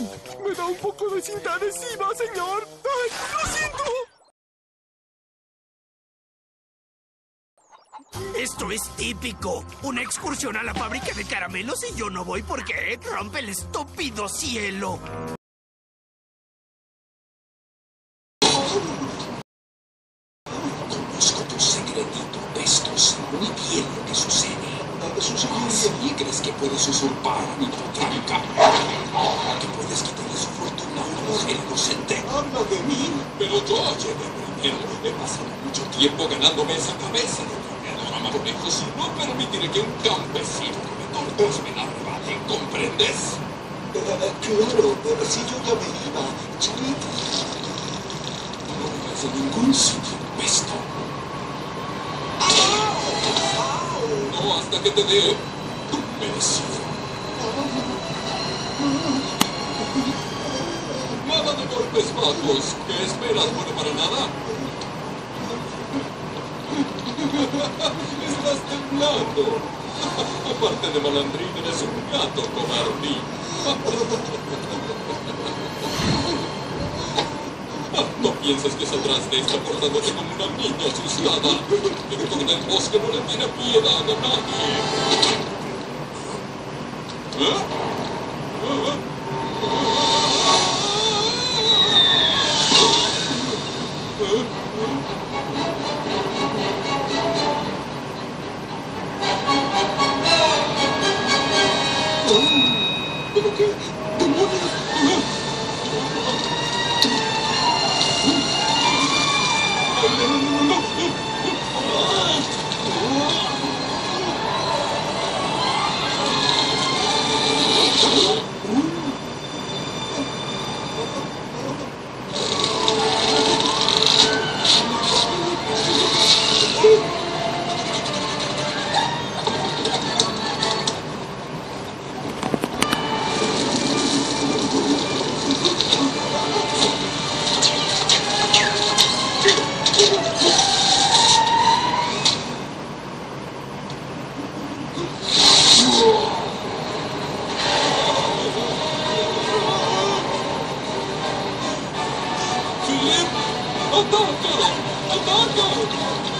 Me da un poco de cinta adhesiva, señor. ¡Ay, lo siento! Esto es típico. Una excursión a la fábrica de caramelos y yo no voy porque Ed rompe el estúpido cielo. Conozco tu secretito, Pestos. Muy bien lo que sucede. ¿Y crees que puedes usurpar mi potranca? ¿Que puedes quitarle su a inocente? Habla de mí. Pero yo llegué primero. He pasado mucho tiempo ganándome esa cabeza de trapeador amaronejos y no permitiré que un campesino come tortas me la arrebate. ¿Comprendes? Eh, claro, eh, si yo ya me iba. Charito. No vayas a ningún sitio, Pesto. No hasta que te dé tu merecido. Golpes bajos. ¿Qué esperas? ¿Bueno para nada? Estás temblando. Aparte de malandrín, eres un gato comardí. No pienses que saldrás de esta portándote como una niña asustada. Héctor del bosque no le tiene piedad a nadie. ¿Eh? ¿Pero qué? Attack! Attack!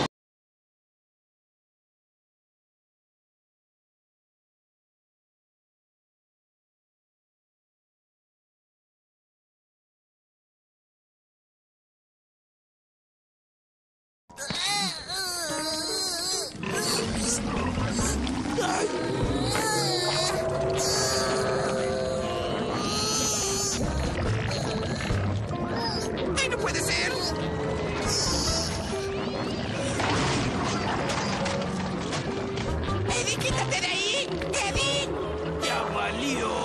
¡Eddie,